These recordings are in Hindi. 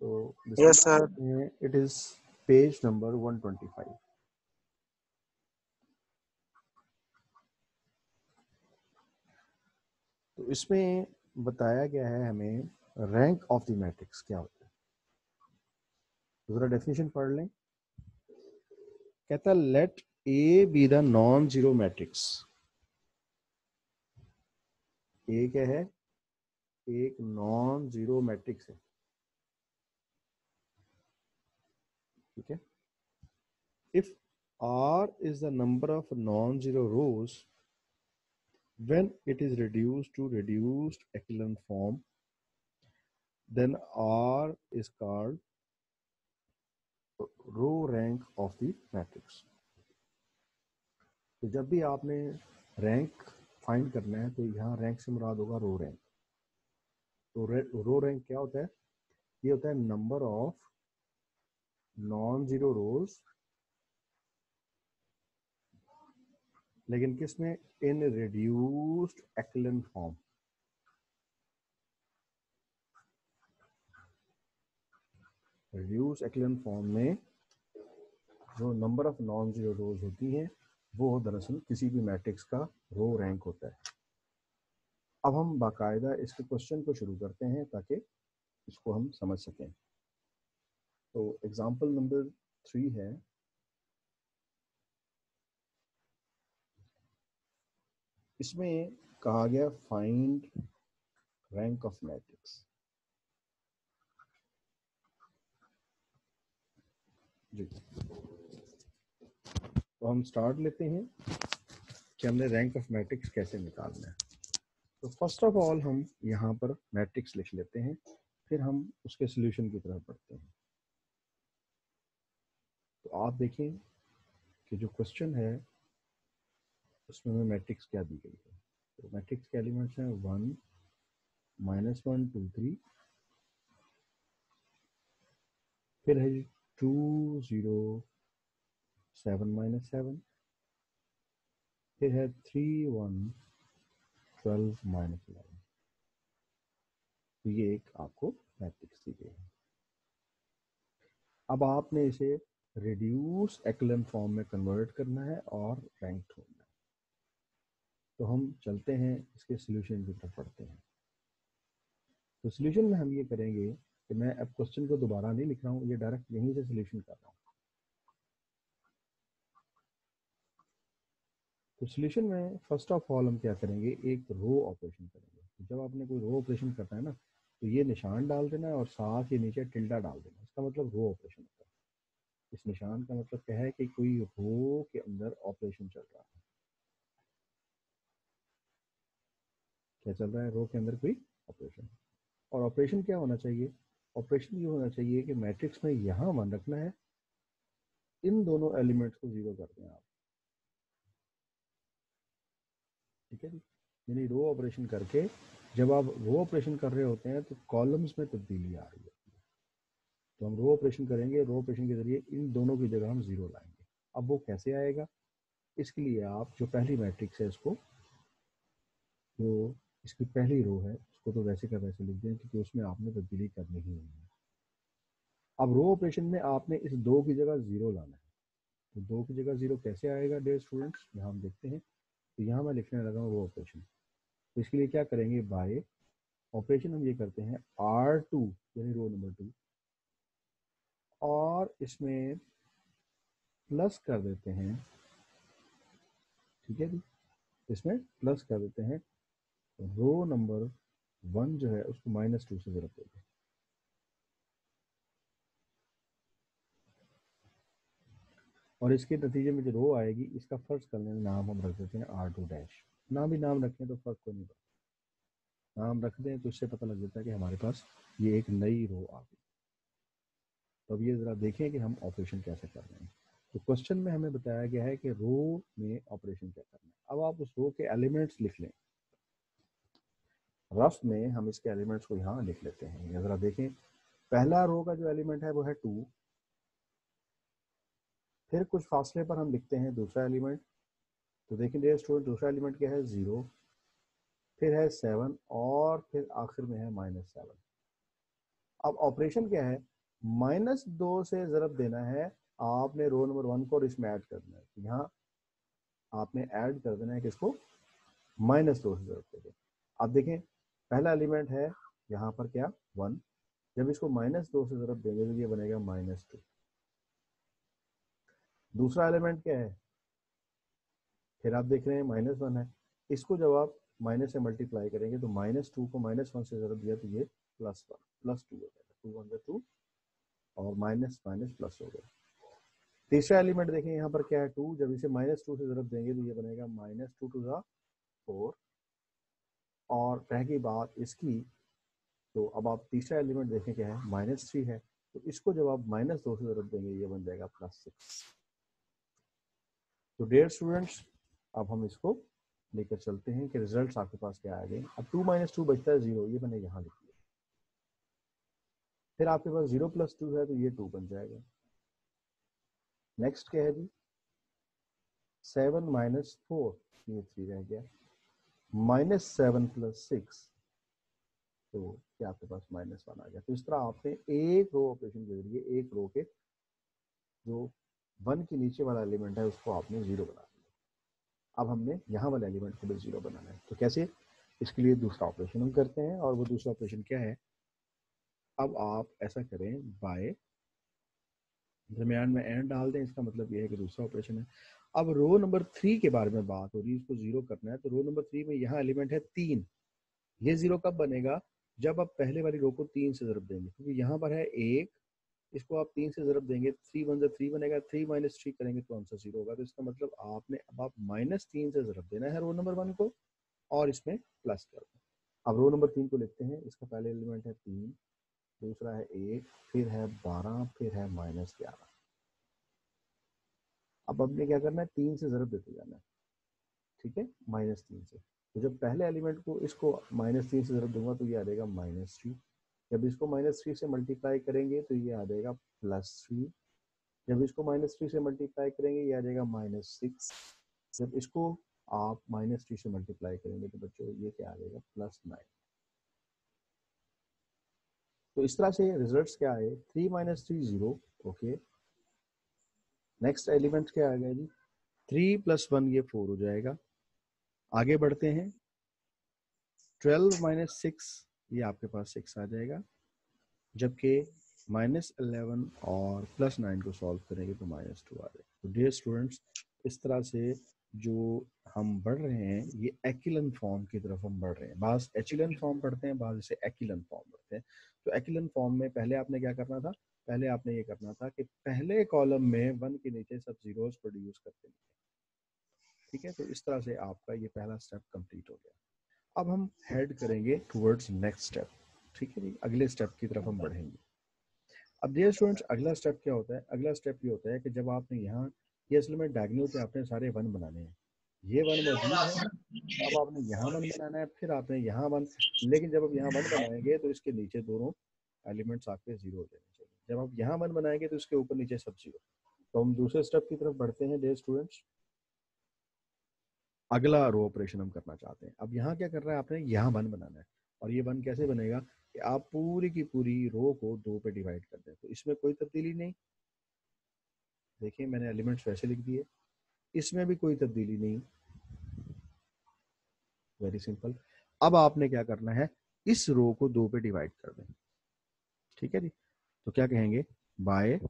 So this Yes, sir. it is page number 125. तो इसमें बताया गया है हमें रैंक ऑफ़ द मैट्रिक्स क्या होता है। तो जरा डेफिनेशन पढ़ लें। कहता let A be the non zero matrix A क्या है? एक नॉन ज़ीरो मैट्रिक्स है ठीक है if R is the number of non zero rows when it is reduced to reduced echelon form then r is called row rank of the matrix तो जब भी आपने रैंक फाइंड करना है तो यहाँ रैंक से मुराद होगा रो रैंक तो रो रैंक क्या होता है? ये होता है number of non zero rows लेकिन किसमें? इन reduced echelon form reduce echelon form में जो number of non zero rows होती हैं, वो दरअसल किसी भी मैट्रिक्स का रो रैंक होता है। अब हम बाकायदा इसके क्वेश्चन को शुरू करते हैं ताकि इसको हम समझ सकें। तो एग्ज़ाम्पल नंबर थ्री है। इसमें कहा गया फाइंड रैंक ऑफ़ मैट्रिक्स जी। तो हम स्टार्ट लेते हैं कि हमने रैंक ऑफ़ मैट्रिक्स कैसे निकालना है। तो फ़र्स्ट ऑफ़ ऑल हम यहाँ पर मैट्रिक्स लिख लेते हैं, फिर हम उसके सोल्यूशन की तरफ़ बढ़ते हैं। तो आप देखें कि जो क्वेश्चन है, उसमें हमें मैट्रिक्स क्या दी गई है? तो मैट्रिक्स के एलिमेंट्स हैं one minus one two three फिर है two zero seven minus seven फिर है three one twelve minus eleven तो ये एक आपको मैट्रिक्स दी गई है। अब आपने इसे रिड्यूस एक्लम फॉर्म में कन्वर्ट करना है और रैंक ढूंढना है। तो हम चलते हैं, इसके सोल्यूशन की तरफ़ पढ़ते हैं। तो सोल्यूशन में हम ये करेंगे कि मैं अब क्वेश्चन को दोबारा नहीं लिख रहा हूँ, ये डायरेक्ट यहीं से सोल्यूशन कर रहा हूँ। तो सोल्यूशन में फ़र्स्ट ऑफ़ ऑल हम क्या करेंगे? एक रो ऑपरेशन करेंगे। तो जब आपने कोई रो ऑपरेशन करना है ना तो ये निशान डाल देना है और साथ ही नीचे टिल्डा डाल देना इसका मतलब रो ऑपरेशन होता है। इस निशान का मतलब क्या है कि कोई रो के अंदर ऑपरेशन चल रहा है। क्या चल रहा है? रो के अंदर कोई ऑपरेशन और ऑपरेशन क्या होना चाहिए? ऑपरेशन ये होना चाहिए कि मैट्रिक्स में यहाँ वन रखना है। इन दोनों एलिमेंट्स को ज़ीरो कर दें आप। ठीक है? जी यानी रो ऑपरेशन करके जब आप रो ऑपरेशन कर रहे होते हैं तो कॉलम्स में तब्दीली आ रही होती है। तो हम रो ऑपरेशन करेंगे, रो ऑपरेशन के ज़रिए इन दोनों की जगह हम ज़ीरो लाएँगे। अब वो कैसे आएगा? इसके लिए आप जो पहली मैट्रिक्स है इसको, जो इसकी पहली रो है, उसको तो वैसे का वैसे लिख दें, क्योंकि उसमें आपने तब्दीली करनी ही नहीं है। अब रो ऑपरेशन में आपने इस दो की जगह ज़ीरो लाना है। तो दो की जगह ज़ीरो कैसे आएगा डेयर स्टूडेंट्स यहाँ हम देखते हैं। तो यहाँ मैं लिखने लगा हूँ रो ऑपरेशन तो इसके लिए क्या करेंगे बाय ऑपरेशन हम ये करते हैं आर टू यानी रो नंबर टू और इसमें प्लस कर देते हैं, ठीक है जी? इसमें प्लस कर देते हैं रो नंबर वन जो है उसको माइनस टू से ज़रूरत देंगे और इसके नतीजे में जो रो आएगी, इसका फ़र्ज़ करने नाम हम रख देते हैं आर टू डैश नाम भी नाम रखें तो फ़र्क को नहीं पड़ता। नाम रख दें तो इससे पता लग जाता है कि हमारे पास ये एक नई रो आ गई। तो अब ये ज़रा देखें कि हम ऑपरेशन कैसे कर रहे हैं। तो क्वेश्चन में हमें बताया गया है कि रो में ऑपरेशन क्या करना है। अब आप उस रो के एलिमेंट्स लिख लें। रफ में हम इसके एलिमेंट्स को यहाँ लिख लेते हैं। ज़रा देखें। पहला रो का जो एलिमेंट है वो है टू फिर कुछ फासले पर हम लिखते हैं दूसरा एलिमेंट। तो देखें डियर स्टूडेंट दूसरा एलिमेंट क्या है? ज़ीरो। फिर है सेवन और फिर आखिर में है माइनस सेवन। अब ऑपरेशन क्या है? माइनस दो से जरब देना है। आपने रो नंबर वन को और इसमें ऐड करना है। यहाँ आपने ऐड कर देना है किसको माइनस दो से जरब देंगे अब देखें, पहला एलिमेंट है यहाँ पर क्या? वन। जब इसको माइनस दो से जरब देंगे तो ये बनेगा माइनस टू। दूसरा एलिमेंट क्या है? फिर आप देख रहे हैं माइनस वन है। इसको जब आप माइनस से मल्टीप्लाई करेंगे तो माइनस टू को माइनस वन से जरब दिया तो ये प्लस वन प्लस टू हो जाएगा। टू वन टू और माइनस माइनस प्लस हो गया। तीसरा एलिमेंट देखें, यहाँ पर क्या है? टू जब इसे माइनस टू से ज़रूरत देंगे तो ये बनेगा माइनस टू टू फोर और रह गई बात इसकी तो अब आप तीसरा एलिमेंट देखें, क्या है? माइनस थ्री है। तो इसको जब आप माइनस दो से ज़रूरत देंगे, ये बन जाएगा प्लस सिक्स तो डेयर स्टूडेंट्स अब हम इसको लेकर चलते हैं कि रिजल्ट्स आपके पास क्या आ गए अब टू माइनस टू बचता है ज़ीरो ये मैंने यहाँ लिख दिया। फिर आपके पास ज़ीरो प्लस टू है तो ये टू बन जाएगा। नेक्स्ट क्या है जी? सेवन माइनस फोर ये थ्री रह गया। माइनस सेवन प्लस सिक्स तो क्या आपके पास माइनस वन आ गया। तो इस तरह आपने एक रो ऑपरेशन के ज़रिए, एक रो के जो वन के नीचे वाला एलिमेंट है, उसको आपने ज़ीरो बना दिया। अब हमने यहाँ वाला एलिमेंट को भी ज़ीरो बनाना है। तो कैसे? इसके लिए दूसरा ऑपरेशन हम करते हैं, और वो दूसरा ऑपरेशन क्या है? अब आप ऐसा करें, बाय दरमियान में एंड डाल दें, इसका मतलब ये है कि दूसरा ऑपरेशन है। अब रो नंबर थ्री के बारे में बात हो रही है, इसको ज़ीरो करना है तो रो नंबर थ्री में यहाँ एलिमेंट है तीन। ये ज़ीरो कब बनेगा? जब आप पहले वाली रो को तीन से जरब देंगे, क्योंकि यहाँ पर है एक इसको आप तीन से जरब देंगे थ्री वन जब थ्री बनेगा थ्री माइनस थ्री करेंगे तो आंसर ज़ीरो होगा। तो इसका मतलब आपने अब आप माइनस तीन से जरब देना है रो नंबर वन को और इसमें प्लस कर दें। अब रो नंबर तीन को लिखते हैं। इसका पहले एलिमेंट है तीन, दूसरा है एक, फिर है बारह, फिर है माइनस ग्यारह। अब हमने क्या करना है? तीन से जरब देते जाना है। ठीक है? माइनस तीन से। तो जब पहले एलिमेंट को, इसको माइनस तीन से ज़रूरत दूँगा तो ये आ जाएगा माइनस थ्री जब इसको माइनस थ्री से मल्टीप्लाई करेंगे तो ये आ जाएगा प्लस थ्री। जब इसको माइनस थ्री से मल्टीप्लाई करेंगे, ये आ जाएगा माइनस सिक्स। जब इसको आप माइनस थ्री से मल्टीप्लाई करेंगे तो बच्चों, ये क्या आ जाएगा प्लस नाइन। तो इस तरह से रिजल्ट्स क्या आए? Three minus three zero, okay. Next element क्या आ गया जी? थ्री प्लस वन ये फोर हो जाएगा। आगे बढ़ते हैं। ट्वेल्व माइनस सिक्स ये आपके पास सिक्स आ जाएगा। जबकि माइनस अलेवन और प्लस नाइन को सॉल्व करेंगे तो माइनस टू आ जाएगा। तो डियर स्टूडेंट्स इस तरह से जो हम बढ़ रहे हैं, ये एक्लन फॉर्म की तरफ़ हम बढ़ रहे हैं। बाज एचिलन फॉर्म पढ़ते हैं, बाज इसे एक्लन फॉर्म पढ़ते हैं। तो एक्लन फॉर्म में पहले आपने क्या करना था? पहले आपने ये करना था कि पहले कॉलम में वन के नीचे सब जीरोस प्रोड्यूस करते हैं। ठीक है? तो इस तरह से आपका ये पहला स्टेप कंप्लीट हो गया। अब हम हेड करेंगे टुवर्ड्स नेक्स्ट स्टेप ठीक है जी? अगले स्टेप की तरफ़ हम बढ़ेंगे। अब डियर स्टूडेंट्स अगला स्टेप क्या होता है? अगला स्टेप ये होता है कि जब आपने यहाँ ये असल में डायगनल पे आपने सारे वन बनाने हैं। ये वन मौजूद है अब आपने यहाँ वन बनाना है फिर आपने यहाँ वन लेकिन जब आप यहाँ वन बनाएँगे तो इसके नीचे दोनों एलिमेंट्स आपके ज़ीरो हो जाने चाहिए। जब आप यहाँ वन बनाएँगे तो इसके ऊपर नीचे सब ज़ीरो तो हम दूसरे स्टेप की तरफ़ बढ़ते हैं डियर स्टूडेंट्स अगला रो ऑपरेशन हम करना चाहते हैं। अब यहाँ क्या कर रहा है आपने? यहाँ वन बनाना है। और ये वन कैसे बनेगा कि आप पूरी की पूरी रो को दो पे डिवाइड कर दें। तो इसमें कोई तब्दीली नहीं। देखिए, मैंने एलिमेंट्स वैसे लिख दिए। इसमें भी कोई तब्दीली नहीं। वेरी सिंपल अब आपने क्या करना है? इस रो को दो पे डिवाइड कर दें। ठीक है जी? तो क्या कहेंगे? By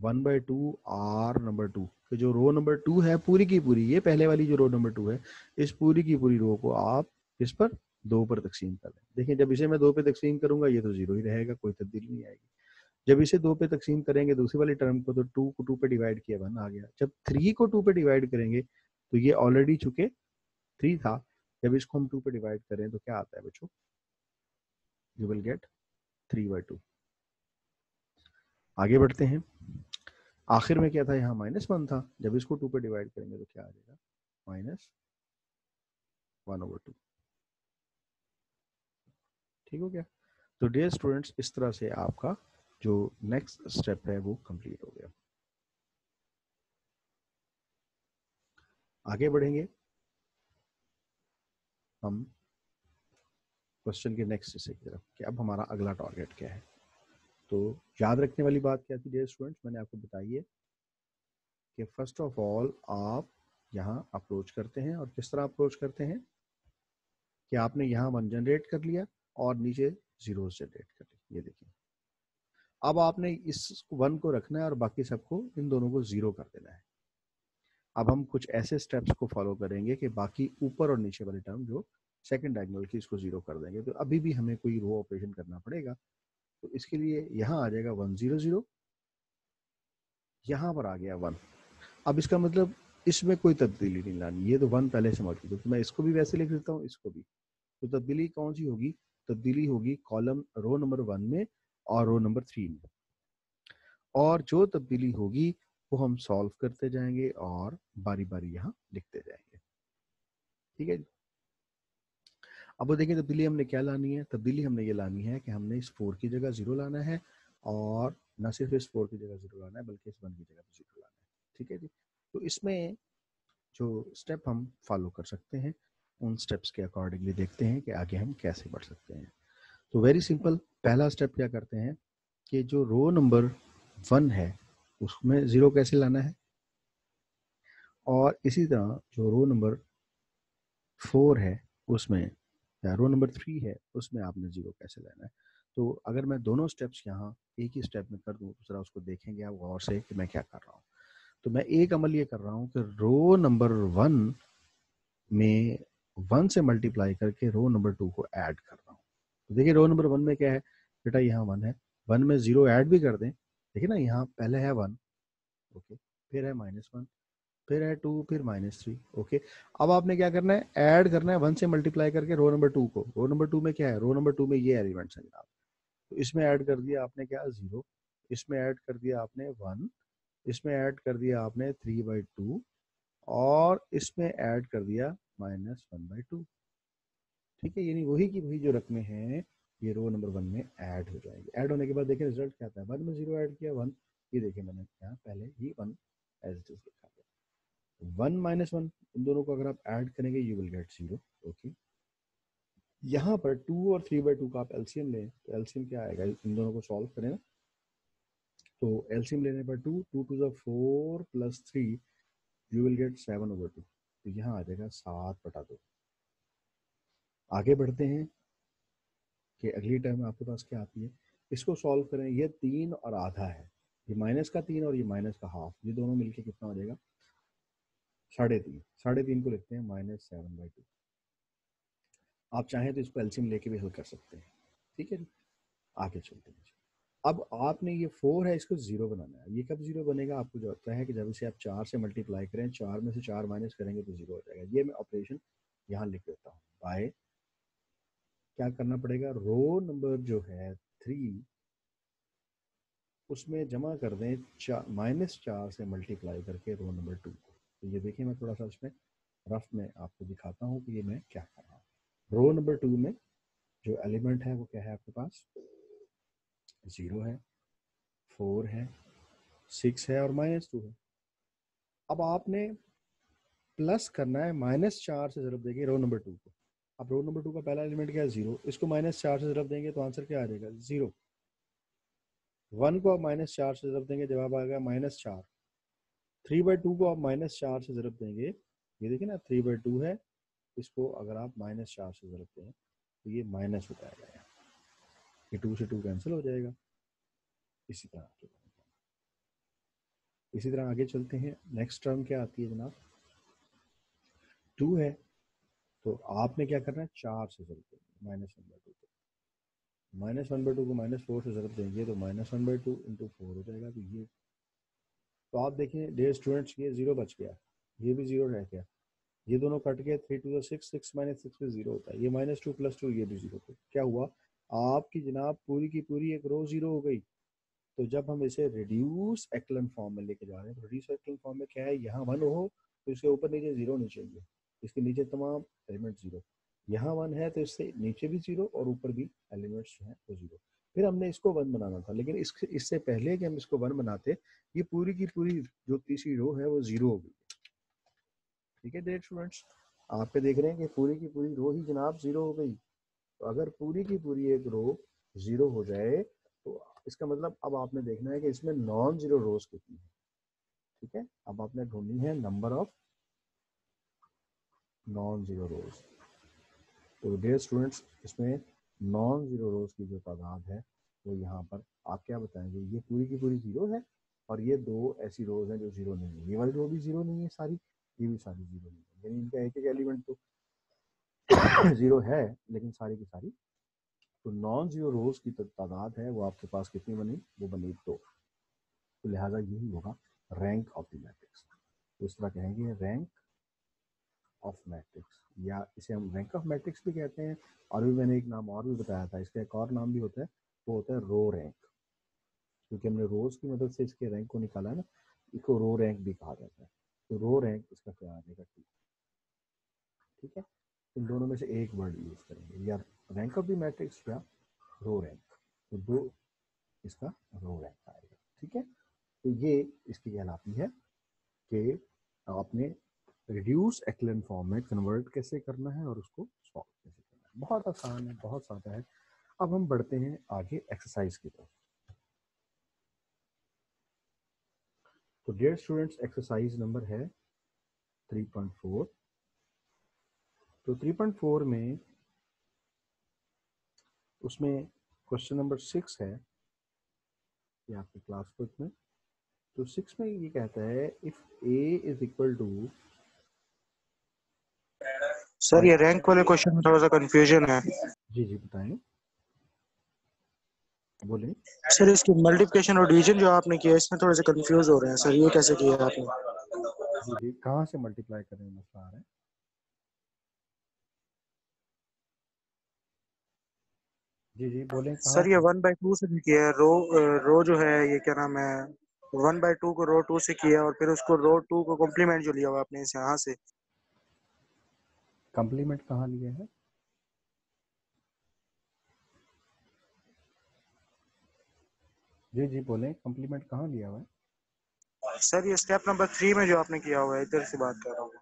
one by two R number two. कि जो रो नंबर टू है पूरी की पूरी, ये पहले वाली जो रो नंबर टू है, इस पूरी की पूरी रो को आप इस पर दो पर तकसीम कर दें देखिए, जब इसे मैं दो पे तकसीम करूँगा, ये तो ज़ीरो ही रहेगा, कोई तब्दीली नहीं आएगी। जब इसे दो पे तकसीम करेंगे, दूसरी वाली टर्म को तो टू को टू पे डिवाइड किया, वन आ गया। जब थ्री को टू पे डिवाइड करेंगे तो ये ऑलरेडी चुके थ्री था, जब इसको हम टू पे डिवाइड करें तो क्या आता है बच्चों? You will get three by two आगे बढ़ते हैं। आखिर में क्या था? यहाँ माइनस वन था। जब इसको टू पे डिवाइड करेंगे तो क्या आ जाएगा? माइनस वन ओवर टू ठीक हो गया? तो डियर स्टूडेंट्स इस तरह से आपका जो नेक्स्ट स्टेप है वो कंप्लीट हो गया। आगे बढ़ेंगे। हम क्वेश्चन के नेक्स्ट हिस्से की तरफ़। कि अब हमारा अगला टारगेट क्या है? तो याद रखने वाली बात क्या थी डियर स्टूडेंट्स मैंने आपको बताई है कि फ़र्स्ट ऑफ़ ऑल आप यहाँ अप्रोच करते हैं और किस तरह अप्रोच करते हैं? कि आपने यहाँ वन जनरेट कर लिया और नीचे ज़ीरो जनरेट कर लिया। ये देखिए। अब आपने इस वन को रखना है और बाकी सबको इन दोनों को ज़ीरो कर देना है। अब हम कुछ ऐसे स्टेप्स को फॉलो करेंगे कि बाकी ऊपर और नीचे वाली टर्म जो सेकंड डायगोनल की इसको ज़ीरो कर देंगे। तो अभी भी हमें कोई रो ऑपरेशन करना पड़ेगा। तो इसके लिए यहाँ आ जाएगा वन ज़ीरो ज़ीरो। यहाँ पर आ गया वन। अब इसका मतलब इसमें कोई तब्दीली नहीं लानी। ये तो वन पहले से मौजूद है तो मैं इसको भी वैसे लिख देता हूँ, इसको भी। तो तब्दीली कौन सी होगी? तब्दीली होगी कॉलम रो नंबर वन में और रो नंबर थ्री में। और जो तब्दीली होगी, वो हम सॉल्व करते जाएँगे और बारी बारी यहाँ लिखते जाएँगे। ठीक है अब वो देखें, तब्दीली हमने क्या लानी है? तब्दीली हमने ये लानी है कि हमने इस फोर की जगह ज़ीरो लाना है और न सिर्फ़ इस फोर की जगह ज़ीरो लाना है, बल्कि इस वन की जगह ज़ीरो लाना है। ठीक है जी? तो इसमें जो स्टेप हम फॉलो कर सकते हैं, उन स्टेप्स के अकॉर्डिंगली देखते हैं कि आगे हम कैसे बढ़ सकते हैं। तो वेरी सिंपल पहला स्टेप क्या करते हैं कि जो रो नंबर वन है, उसमें ज़ीरो कैसे लाना है? और इसी तरह जो रो नंबर फोर है, उसमें या रो नंबर थ्री है, उसमें आपने ज़ीरो कैसे लेना है? तो अगर मैं दोनों स्टेप्स यहाँ एक ही स्टेप में कर दूँ तो ज़रा उसको देखेंगे आप गौर से कि मैं क्या कर रहा हूँ। तो मैं एक अमल ये कर रहा हूँ कि रो नंबर वन में वन से मल्टीप्लाई करके रो नंबर टू को ऐड कर रहा हूँ। तो देखिए रो नंबर वन में क्या है? बेटा यहाँ वन है। वन में ज़ीरो ऐड भी कर दें। देखिए ना, यहाँ पहले है वन ओके फिर है माइनस वन फिर है टू, फिर माइनस थ्री ओके अब आपने क्या करना है? ऐड करना है वन से मल्टीप्लाई करके रो नंबर टू को। रो नंबर टू में क्या है? रो नंबर टू में ये एलिमेंट्स है जनाब। तो इसमें ऐड कर दिया आपने क्या? ज़ीरो इसमें ऐड कर दिया आपने वन इसमें ऐड कर दिया आपने थ्री बाई टू और इसमें ऐड कर दिया माइनस वन बाई टू ठीक है? यानी वही की वही जो रकमें हैं, ये रो नंबर वन में ऐड हो जाएँगे। ऐड होने के बाद देखिए रिज़ल्ट क्या आता है वन में ज़ीरो ऐड किया वन ये देखिए मैंने यहाँ पहले ही वन एज इट इज़ लिखा। वन माइनस वन, इन दोनों को अगर आप ऐड करेंगे you will get zero okay यहाँ पर टू और थ्री बाई टू का आप एलसीएम लें तो एलसीएम क्या आएगा? इन दोनों को सॉल्व करें ना। तो एलसीएम लेने पर two two two four plus three you will get seven over two तो यहाँ आ जाएगा सात बटा दो। आगे बढ़ते हैं कि अगली टर्म आपके पास क्या आती है? इसको सॉल्व करें, ये तीन और आधा है। ये माइनस का तीन और ये माइनस का हाफ़ ये दोनों मिलके कितना हो जाएगा? साढ़े तीन साढ़े तीन को लिखते हैं माइनस सेवन बाई टू। आप चाहें तो इसको एल्सियम लेके भी हल कर सकते हैं। ठीक है जी? आगे चलते हैं अब आपने ये फोर है, इसको ज़ीरो बनाना है। ये कब ज़ीरो बनेगा? आपको जो होता है कि जब इसे आप चार से मल्टीप्लाई करें, चार में से चार माइनस करेंगे तो ज़ीरो हो जाएगा। ये मैं ऑपरेशन यहाँ लिख देता हूँ। बाय। क्या करना पड़ेगा? रो नंबर जो है, थ्री, उसमें जमा कर दें माइनस चार से मल्टीप्लाई करके रो नंबर टू को। तो ये देखिए मैं थोड़ा सा इसमें रफ में आपको दिखाता हूँ कि ये मैं क्या कर रहा हूँ। रो नंबर टू में जो एलिमेंट है वो क्या है आपके पास? ज़ीरो है फोर है सिक्स है और माइनस टू है। अब आपने प्लस करना है माइनस चार से ज़रब देंगे रो नंबर टू को। अब रो नंबर टू का पहला एलिमेंट क्या है? ज़ीरो इसको माइनस चार से ज़रब देंगे तो आंसर क्या आ जाएगा? ज़ीरो वन को आप माइनस चार से ज़रब देंगे, जवाब आएगा माइनस चार। थ्री बाई टू को आप माइनस चार से ज़रब देंगे। ये देखिए ना, थ्री बाई टू है, इसको अगर आप माइनस चार से ज़रब दें तो ये माइनस हो जाएगा। ये टू से टू कैंसिल हो जाएगा। इसी तरह आगे इसी तरह आगे चलते हैं। नेक्स्ट टर्म क्या आती है जनाब? टू है तो आपने क्या करना है? चार से ज़रूरत देंगे, माइनस वन बाई टू को। माइनस वन बाई टू को माइनस फोर से ज़रूरत देंगे तो minus one by two into four हो जाएगा। तो ये तो आप देखें डेयर स्टूडेंट्स ये ज़ीरो बच गया। ये भी ज़ीरो रह गया। ये दोनों कट गए three two six six minus six में ज़ीरो होता है। ये माइनस टू प्लस टू ये भी ज़ीरो क्या हुआ? आपकी जनाब पूरी की पूरी एक रो ज़ीरो हो गई। तो जब हम इसे रिड्यूस एक्लन फॉर्म में लेके जा रहे हैं तो रिड्यूस एक्लन फॉर्म में क्या है? यहाँ वन हो तो इसके ऊपर नीचे ज़ीरो नहीं चाहिए। इसके नीचे तमाम एलिमेंट ज़ीरो यहाँ वन है तो इससे नीचे भी ज़ीरो और ऊपर भी एलिमेंट्स जो है वो ज़ीरो फिर हमने इसको वन बनाना था। लेकिन इस, इससे पहले कि हम इसको वन बनाते, ये पूरी की पूरी जो तीसरी रो है वो ज़ीरो हो गई। ठीक है डेट स्टूडेंट्स आपके देख रहे हैं कि पूरी की पूरी रो ही जनाब ज़ीरो हो गई। तो अगर पूरी की पूरी एक रो ज़ीरो हो जाए तो इसका मतलब अब आपने देखना है कि इसमें नॉन ज़ीरो रोज कितनी है। ठीक है? अब आपने ढूंढनी है number of non zero rows तो डेयर स्टूडेंट्स इसमें नॉन ज़ीरो रोज की जो तादाद है, वो यहाँ पर आप क्या बताएँगे? ये पूरी की पूरी ज़ीरो है और ये दो ऐसी रोज हैं जो ज़ीरो नहीं है। ये वाली रो भी ज़ीरो नहीं है सारी, ये भी सारी ज़ीरो नहीं है। यानी इनका एक एक एलिमेंट तो ज़ीरो है, लेकिन सारी की सारी। तो नॉन ज़ीरो रोज की तादाद है, वो आपके पास कितनी बनी? वो बनी दो। तो लिहाजा यही होगा रैंक ऑफ़ द मैट्रिक्स तो इस तरह कहेंगे रैंक ऑफ़ मैट्रिक्स या इसे हम रैंक ऑफ़ मैट्रिक्स भी कहते हैं, और भी मैंने एक नाम और भी बताया था, इसका एक और नाम भी होता है, वो होता है रो रैंक क्योंकि हमने रोज की मदद से इसके रैंक को निकाला ना, इसको रो रैंक भी कहा जाता है। तो रो रैंक इसका क्या आ जाएगा ठीक है? इन दोनों में से एक वर्ड यूज़ करेंगे। या रैंक ऑफ़ द मैट्रिक्स या रो रैंक तो दो इसका रो रैंक आएगा। ठीक है? तो ये इसकी कहलाती है कि आपने रिड्यूस एक्लन फॉर्म में कन्वर्ट कैसे करना है और उसको सॉल्व कैसे करना है? बहुत आसान है, बहुत सादा है। अब हम बढ़ते हैं आगे एक्सरसाइज की तरफ़। तो डियर स्टूडेंट्स एक्सरसाइज नंबर है 3.4 तो 3.4 में उसमें क्वेश्चन नंबर सिक्स है, ये आपके क्लास बुक में। तो सिक्स में ये कहता है if A is equal to sir ये रैंक वाले क्वेश्चन में थोड़ा सा कंफ्यूजन है। जी जी बताएँ बोले सर इसकी मल्टीप्लिकेशन और डिवीज़न जो आपने किया इसमें थोड़े से कंफ्यूज हो रहे हैं। सर ये कैसे किया आपने? जी जी कहाँ से मल्टीप्लाई करने में मसला आ रहा है। जी जी बोलें सर ये वन बाई टू से भी किया है। रो रो जो है ये क्या नाम है? वन बाई टू को रो टू से किया और फिर उसको रो टू को कॉम्प्लीमेंट जो लिया हुआ आपने यहाँ से। कम्प्लीमेंट कहाँ लिया है? जी जी बोलें कम्प्लीमेंट कहाँ लिया हुआ है? सर ये स्टेप नंबर थ्री में जो आपने किया हुआ है इधर से बात कर रहा हूँ।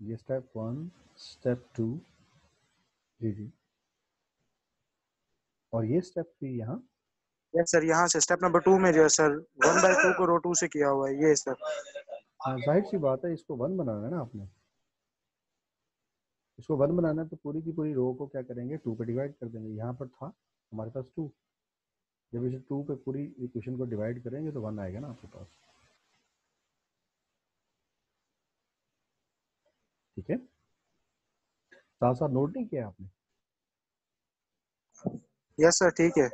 ये स्टेप वन स्टेप टू जी जी। और ये स्टेप थ्री यहाँ? यस सर यहाँ से स्टेप नंबर टू में जो है सर वन बाई टू को रो टू से किया हुआ है ये सर। हाँ ज़ाहिर सी बात है इसको वन बनाना है ना आपने। इसको वन बनाना है तो पूरी की पूरी रो को क्या करेंगे टू पे डिवाइड कर देंगे। यहाँ पर था हमारे पास टू जब इसे टू पे पूरी इक्वेशन को डिवाइड करेंगे तो वन आएगा ना आपके पास। ठीक है? साथ साथ नोट नहीं किया आपने? यस सर ठीक है।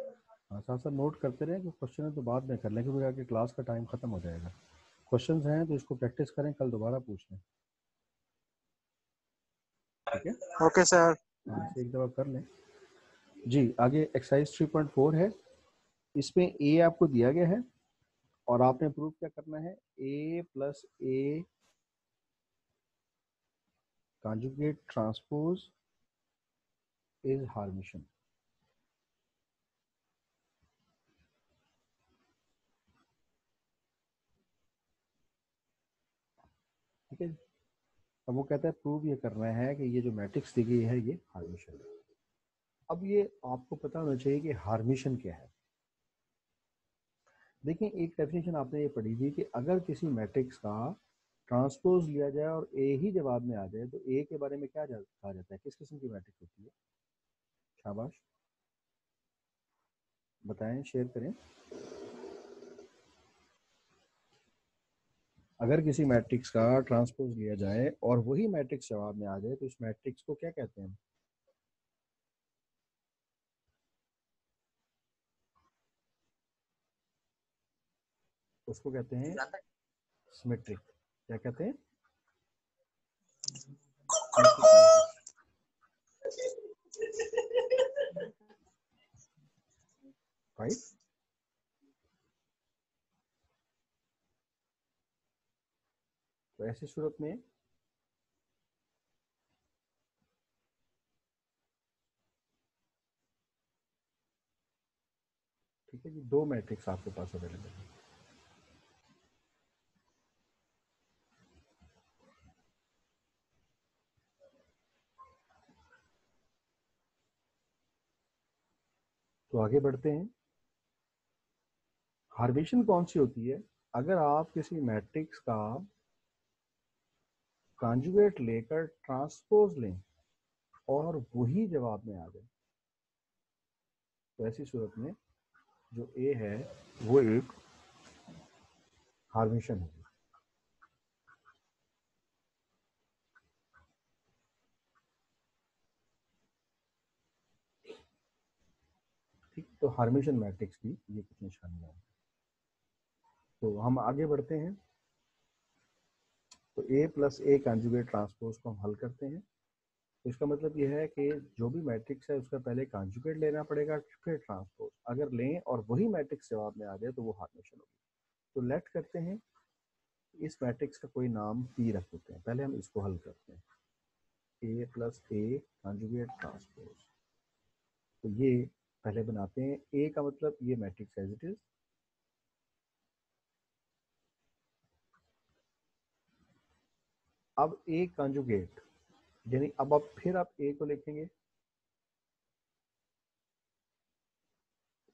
हाँ साथ साथ नोट करते रहे कि क्वेश्चन है तो बाद में कर लें क्योंकि आगे क्लास का टाइम खत्म हो जाएगा। क्वेश्चंस हैं तो इसको प्रैक्टिस करें कल दोबारा पूछ लें। ठीक है? ओके सर हाँ एक दफ़ा कर लें। जी आगे एक्सरसाइज 3.4 है। इसमें ए आपको दिया गया है और आपने प्रूव क्या करना है? A plus A conjugate transpose is Hermitian. ठीक है अब वो कहता है, प्रूव ये करना है कि ये जो मैट्रिक्स दी गई है, ये हार्मिशन है। अब ये आपको पता होना चाहिए कि हार्मिशन क्या है। देखिए, एक डेफिनेशन आपने ये पढ़ी थी कि अगर किसी मैट्रिक्स का ट्रांसपोज लिया जाए और ए ही जवाब में आ जाए तो ए के बारे में क्या कहा जाता है? किस किस्म की मैट्रिक्स होती है? शाबाश। बताएँ शेयर करें। अगर किसी मैट्रिक्स का ट्रांसपोज लिया जाए और वही मैट्रिक्स जवाब में आ जाए तो इस मैट्रिक्स को क्या कहते हैं? उसको कहते हैं सिमेट्रिक क्या कहते हैं? राइट ऐसी सूरत में ठीक है जी, दो मैट्रिक्स आपके पास अवेलेबल है। तो आगे बढ़ते हैं। हार्वेशन कौन सी होती है? अगर आप किसी मैट्रिक्स का कॉन्जुगेट लेकर ट्रांसपोज लें और वही जवाब में आ जाए तो ऐसी सूरत में जो ए है, वो एक हार्मेशन होगी। ठीक तो हार्मेशन मैट्रिक्स की ये कुछ निशानियाँ हैं। तो हम आगे बढ़ते हैं। तो A plus A conjugate transpose को हम हल करते हैं। इसका मतलब यह है कि जो भी मैट्रिक्स है, उसका पहले कॉन्जुगेट लेना पड़ेगा, फिर ट्रांसपोज अगर लें और वही मैट्रिक्स जवाब में आ जाए तो वो हार्मेशन होगी। तो लेट करते हैं। इस मैट्रिक्स का कोई नाम पी रख देते हैं। पहले हम इसको हल करते हैं। A plus A conjugate transpose तो ये पहले बनाते हैं। ए का मतलब ये मैट्रिक्स एज इट इज़ अब ए कंजुगेट यानी अब आप फिर आप ए को लिखेंगे।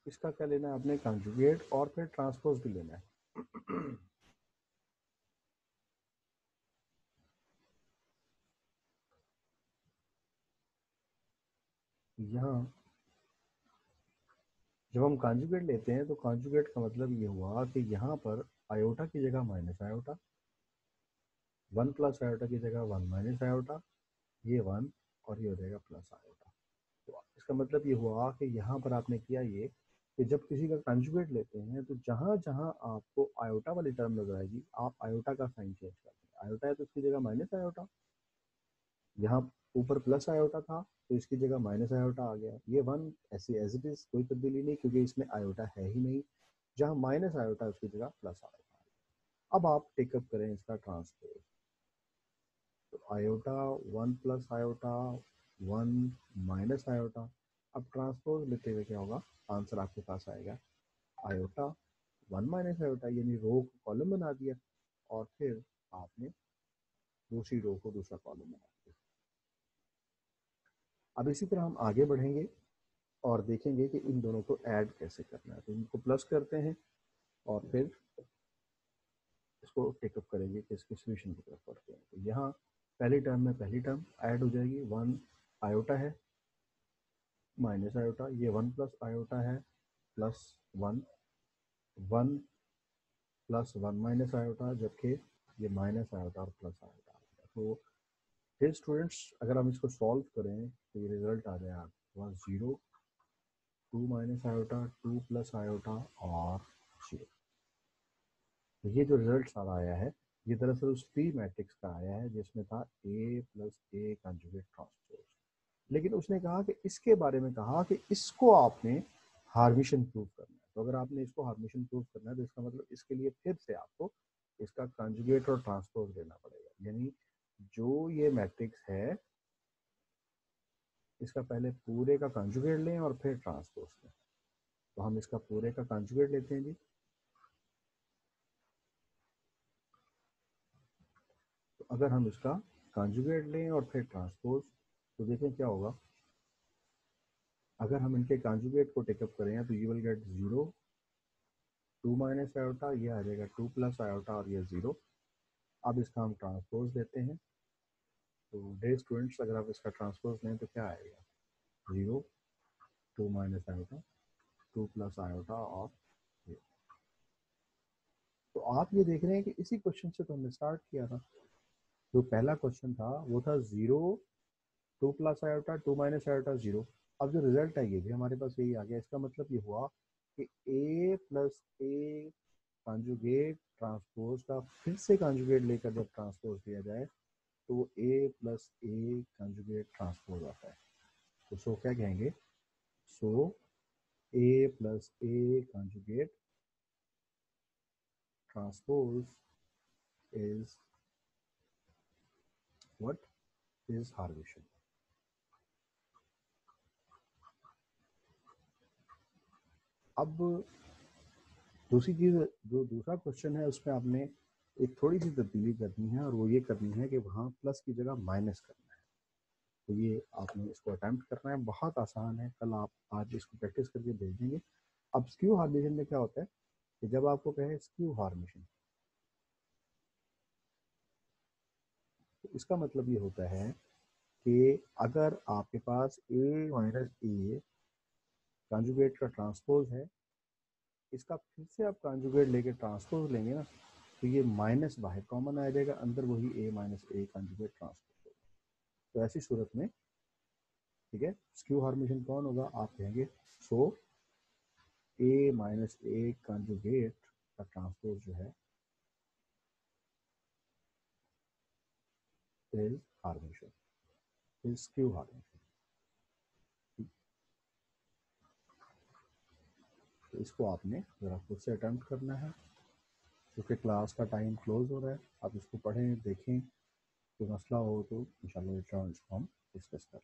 इसका क्या लेना है? आपने कंजुगेट और फिर ट्रांसपोज भी लेना है। यहाँ, जब हम कॉन्जुगेट लेते हैं तो कॉन्जुगेट का मतलब ये हुआ कि यहाँ पर आयोटा की जगह minus iota one plus iota की जगह वन माइनस आयोटा, ये वन और ये हो जाएगा प्लस आयोटा। तो इसका मतलब ये हुआ कि यहाँ पर आपने किया ये कि जब किसी का कंजुगेट लेते हैं तो जहाँ जहाँ आपको आयोटा वाली टर्म नज़र आएगी, आप आयोटा का साइन चेंज कर दें आयोटा है तो इसकी जगह माइनस आयोटा। यहाँ ऊपर प्लस आयोटा था तो इसकी जगह माइनस आयोटा आ गया। ये वन ऐसे एज इट इज़ कोई तब्दीली नहीं, क्योंकि इसमें आयोटा है ही नहीं। जहाँ माइनस आयोटा उसकी जगह प्लस आयोटा अब आप टेकअप करें इसका ट्रांसपोज तो iota one plus iota one minus iota. अब ट्रांसपोज लेते हुए क्या होगा? आंसर आपके पास आएगा। आयोटा वन माइनस आयोटा यानी रो को कॉलम बना दिया और फिर आपने दूसरी रो को दूसरा कॉलम बना दिया। अब इसी तरह हम आगे बढ़ेंगे और देखेंगे कि इन दोनों को ऐड कैसे करना है। तो इनको प्लस करते हैं और फिर इसको टेकअप करेंगे कि इसके सोल्यूशन की तरफ़ पढ़ते हैं। तो यहाँ पहली टर्म में पहली टर्म ऐड हो जाएगी। वन आयोटा है। माइनस आयोटा ये वन प्लस आयोटा है। Plus one one plus one minus iota जबकि ये माइनस आयोटा और प्लस आयोटा तो फिर स्टूडेंट्स अगर हम इसको सॉल्व करें तो ये रिज़ल्ट आ जाए आपके zero two minus iota two plus iota और ज़ीरो तो ये जो रिज़ल्ट सारा आया है ये दरअसल उस प्री मैट्रिक्स का आया है, जिसमें था A plus A conjugate transpose लेकिन उसने कहा कि इसके बारे में कहा कि इसको आपने हार्मिशन प्रूव करना है। तो अगर आपने इसको हार्मिशन प्रूव करना है तो इसका मतलब इसके लिए फिर से आपको इसका कंजुगेट और ट्रांसपोज लेना पड़ेगा। यानी जो ये मैट्रिक्स है, इसका पहले पूरे का कंजुगेट लें और फिर ट्रांसपोज लें। तो हम इसका पूरे का कंजुगेट लेते हैं जी। अगर हम इसका कंजुगेट लें और फिर ट्रांसपोज तो देखें क्या होगा। अगर हम इनके कंजुगेट को टेकअप करें तो you will get zero two minus iota ये आ जाएगा टू प्लस आयोटा और ये ज़ीरो अब इसका हम ट्रांसपोज देते हैं। तो डे स्टूडेंट्स अगर आप इसका ट्रांसपोज लें तो क्या आएगा? Zero two minus iota two plus iota और तो आप ये देख रहे हैं कि इसी क्वेश्चन से तो हमने स्टार्ट किया था। जो पहला क्वेश्चन था, वो था zero two plus iota two minus iota zero अब जो रिज़ल्ट है, ये भी हमारे पास यही आ गया। इसका मतलब ये हुआ कि A plus A conjugate transpose का फिर से कॉन्जुगेट लेकर जब ट्रांसपोज दिया जाए तो वो A plus A conjugate transpose आता है। तो सो क्या कहेंगे? So A plus A conjugate transpose is what is Harvishan. अब दूसरी चीज़, जो दूसरा क्वेश्चन है, उसमें आपने एक थोड़ी सी तब्दीली करनी है और वो ये करनी है कि वहाँ प्लस की जगह माइनस करना है। तो ये आपने इसको अटैम्प्ट करना है। बहुत आसान है। कल आप आज इसको प्रैक्टिस करके भेज देंगे अब स्क्यू हार्मेशन में क्या होता है कि जब आपको कहे स्क्यू हार्मेशन इसका मतलब ये होता है कि अगर आपके पास ए माइनस ए कॉन्जुगेट का ट्रांसपोज है, इसका फिर से आप कॉन्जुगेट लेके ट्रांसपोज लेंगे ना तो ये माइनस बाहर कॉमन आ जाएगा, अंदर वही A minus A conjugate transpose होगा। तो ऐसी सूरत में, ठीक है स्क्यू हार्मेशन कौन होगा, आप कहेंगे so A minus A conjugate का ट्रांसपोज जो है is harmation is skew harmation तो इसको आपने ज़रा खुद से अटैम्प्ट करना है, क्योंकि क्लास का टाइम क्लोज हो रहा है। आप इसको पढ़ें, देखें, कोई मसला हो तो इंशाल्लाह इसको हम डिस्कस कर।